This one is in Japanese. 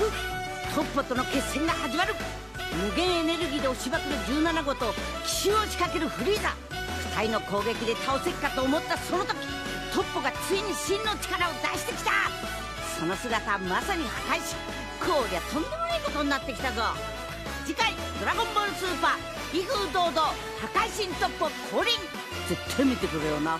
トッポとの決戦が始まる。無限エネルギーで押しまくる17号と奇襲を仕掛けるフリーザ。2人の攻撃で倒せっかと思ったその時トッポがついに真の力を出してきた。その姿はまさに破壊しこりゃとんでもないことになってきたぞ。次回「ドラゴンボールスーパー威風堂々破壊神トッポ降臨」絶対見てくれよな。